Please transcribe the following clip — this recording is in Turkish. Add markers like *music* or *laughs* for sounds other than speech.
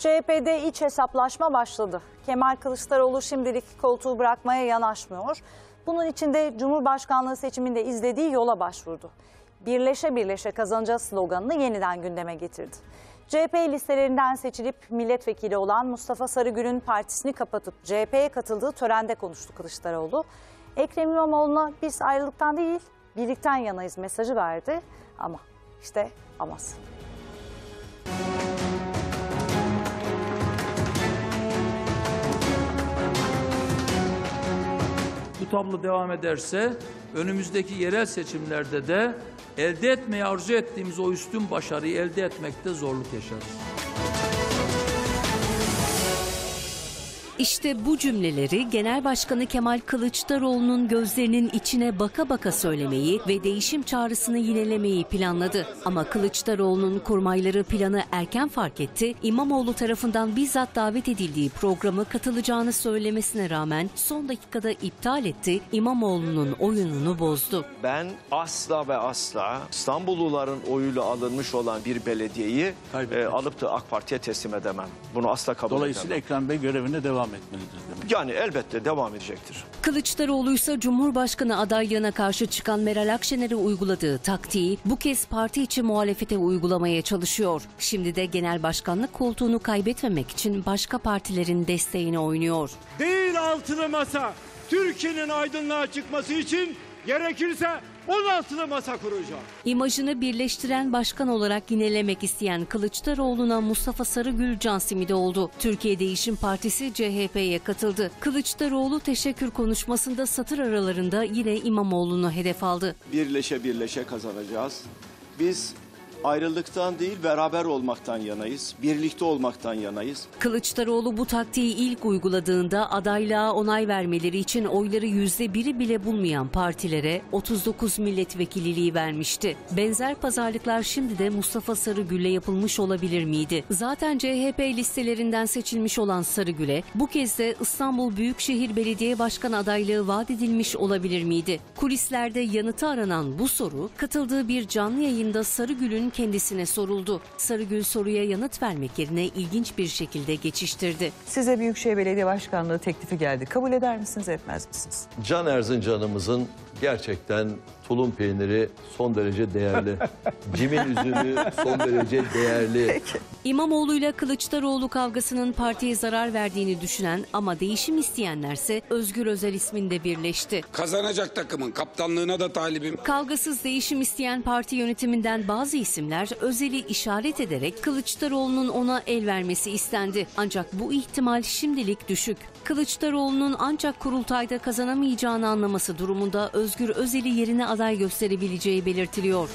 CHP'de iç hesaplaşma başladı. Kemal Kılıçdaroğlu şimdilik koltuğu bırakmaya yanaşmıyor. Bunun için de Cumhurbaşkanlığı seçiminde izlediği yola başvurdu. Birleşe birleşe kazanacağız sloganını yeniden gündeme getirdi. CHP listelerinden seçilip milletvekili olan Mustafa Sarıgül'ün partisini kapatıp CHP'ye katıldığı törende konuştu Kılıçdaroğlu. Ekrem İmamoğlu'na biz ayrılıktan değil birlikten yanayız mesajı verdi ama işte aması. Bu tablo devam ederse önümüzdeki yerel seçimlerde de elde etmeyi arzu ettiğimiz o üstün başarıyı elde etmekte zorluk yaşarız. İşte bu cümleleri Genel Başkanı Kemal Kılıçdaroğlu'nun gözlerinin içine baka baka söylemeyi ve değişim çağrısını yinelemeyi planladı. Ama Kılıçdaroğlu'nun kurmayları planı erken fark etti. İmamoğlu tarafından bizzat davet edildiği programı katılacağını söylemesine rağmen son dakikada iptal etti. İmamoğlu'nun oyununu bozdu. Ben asla ve asla İstanbulluların oyuyla alınmış olan bir belediyeyi e, alıp da AK Parti'ye teslim edemem. Bunu asla kabul Dolayısıyla edemem. Ekrem Bey görevine devam etmelidir demek. Yani elbette devam edecektir. Kılıçdaroğlu ise Cumhurbaşkanı adaylığına karşı çıkan Meral Akşener'e uyguladığı taktiği bu kez parti içi muhalefete uygulamaya çalışıyor. Şimdi de genel başkanlık koltuğunu kaybetmemek için başka partilerin desteğini oynuyor. değil altılı masa. Türkiye'nin aydınlığa çıkması için gerekirse 16'lı masa kuracağım. İmajını birleştiren başkan olarak yinelemek isteyen Kılıçdaroğlu'na Mustafa Sarıgül can simidi oldu. Türkiye Değişim Partisi CHP'ye katıldı. Kılıçdaroğlu teşekkür konuşmasında satır aralarında yine İmamoğlu'nu hedef aldı. Birleşe birleşe kazanacağız. Biz ayrılıktan değil beraber olmaktan yanayız. Birlikte olmaktan yanayız. Kılıçdaroğlu bu taktiği ilk uyguladığında adaylığa onay vermeleri için oyları yüzde biri bile bulmayan partilere 39 milletvekililiği vermişti. Benzer pazarlıklar şimdi de Mustafa Sarıgül'le yapılmış olabilir miydi? Zaten CHP listelerinden seçilmiş olan Sarıgül'e bu kez de İstanbul Büyükşehir Belediye Başkan adaylığı vaat edilmiş olabilir miydi? Kulislerde yanıtı aranan bu soru katıldığı bir canlı yayında Sarıgül'ün kendisine soruldu. Sarıgül soruya yanıt vermek yerine ilginç bir şekilde geçiştirdi. Size Büyükşehir Belediye Başkanlığı teklifi geldi. Kabul eder misiniz, etmez misiniz? Can Erzincan'ımızın gerçekten tulum peyniri son derece değerli. *laughs* Cimin üzümü son derece değerli. İmamoğlu ile Kılıçdaroğlu kavgasının partiye zarar verdiğini düşünen ama değişim isteyenlerse Özgür Özel isminde birleşti. Kazanacak takımın kaptanlığına da talibim. Kavgasız değişim isteyen parti yönetiminden bazı isimler Özel'i işaret ederek Kılıçdaroğlu'nun ona el vermesi istendi. Ancak bu ihtimal şimdilik düşük. Kılıçdaroğlu'nun ancak kurultayda kazanamayacağını anlaması durumunda Özgür Özel'i yerine aday gösterebileceği belirtiliyor.